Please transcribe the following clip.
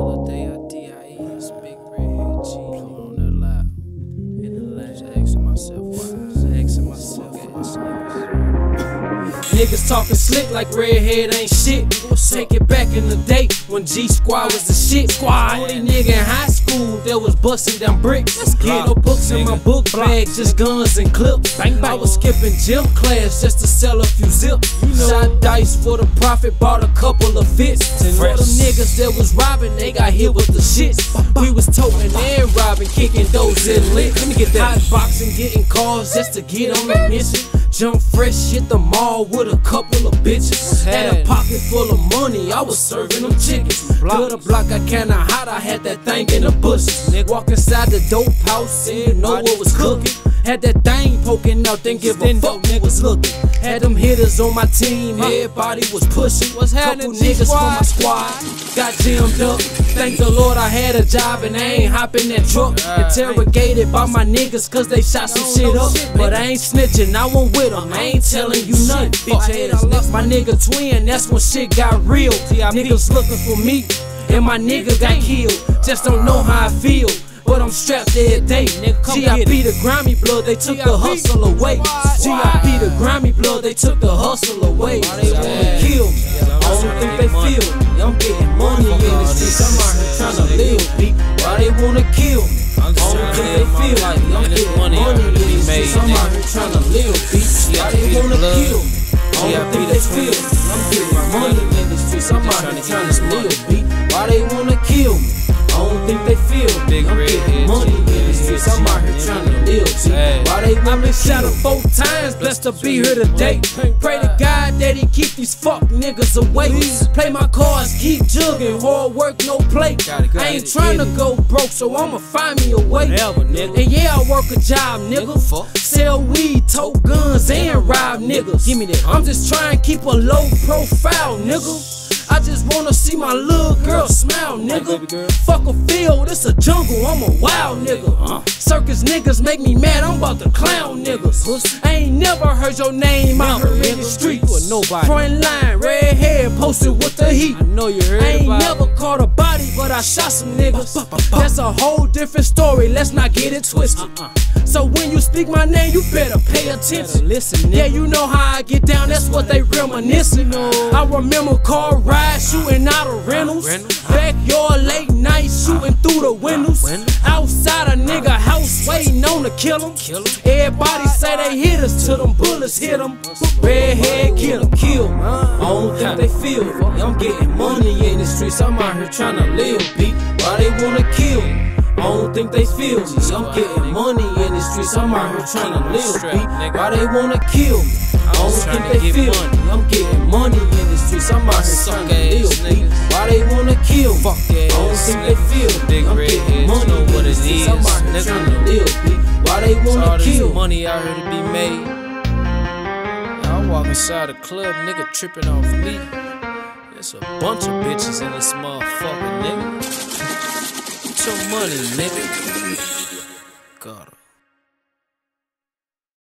Till the day I die, it's big ReadHead G. Pulling on that. In the lane, asking myself why. Just asking myself, ass niggas. Niggas talking slick like redhead ain't shit. Take it back in the day when G Squad was the shit. Squad. Only nigga in high school that was busting down bricks. Get no books in my book bag, just guns and clips. I was skipping gym class just to sell a few zips. Shot dice for the profit, bought a couple of fits. And for them niggas that was robbing, they got hit with the shit. We was toting and robbing, kicking those in lit. Let me get that hot boxing, getting calls just to get on the mission. Jump fresh, hit the mall with a couple of bitches. Had a pocket full of money, I was serving them chickens. Good a block, I kinda hot, I had that thing in the bushes. Walk inside the dope house, and you know what was cooking. Had that thing poking out, then give a fuck who was looking. Had them hitters on my team, everybody was pushing. What's happening, Couple niggas from my squad got jammed up. Thank the Lord I had a job and I ain't hopping that truck. Interrogated by my niggas cause they shot some shit up. But I ain't snitching, I went with them. I ain't telling you nothing, bitch ass. My nigga twin, that's when shit got real. Niggas looking for me, and my nigga got killed. Just don't know how I feel. But I'm strapped every day. GIP the grimy blood, they took the hustle away. GIP the grimy blood, they took the hustle away. Why they wanna kill me. I don't think they feel me. I'm getting money in the streets. I'm out here trying to live, B. Why they wanna kill me? I don't think they feel like I'm getting money in the streets. I'm out here trying to live, B. Why they wanna kill me? I don't think they feel me. I'm getting money in the streets. I'm out here trying to live, B. Why they wanna kill me? I don't think they feel me. I'm getting money in the streets. I'm out here trying to live, B. Why they wanna been shot up four times, blessed to be here today. Pray to God that he keep these fuck niggas away. Play my cards, keep jugging, hard work, no play. I ain't trying to go broke, so I'ma find me a way. And yeah, I work a job, nigga. Sell weed, tote guns, and rob niggas. Give me that. I'm just trying to keep a low profile, nigga. I just wanna see my little girl smile, nigga. Fuck a field, it's a jungle, I'm a wild nigga. Uh-huh. Circus niggas make me mad, I'm about to clown niggas. I ain't never heard your name out in the streets. nobody. Front line, red hair, posted with the heat. I know you heard I ain't never caught a body, but I shot some niggas. That's a whole different story, let's not get it twisted. Uh-uh. So when you speak my name, you better pay attention. listen, Yeah, you know how I get down, that's what they reminiscing. on. I remember car rides, shooting out of rentals. Backyard late night, shooting through the windows. Outside a nigga house, waiting on to kill him. Everybody say they hit us till them bullets hit them. Redhead kill 'em, kill. I don't think they feel me. I'm getting money in the streets, I'm out here trying to live, B. Why they wanna kill me? I don't think they feel me. I'm getting money in the streets. I'm out here trying to live, B. Why they wanna kill me? I don't think they feel me. I'm getting money in the streets. I'm out here trying to live, B. Why they wanna kill me? I don't think they feel me. I'm getting money in the streets. I'm out here trying to live, B. Why they wanna kill me? money out here to be made. I walk inside the club, nigga tripping off me. There's a bunch of bitches in this motherfucker, nigga. Get your money, nigga.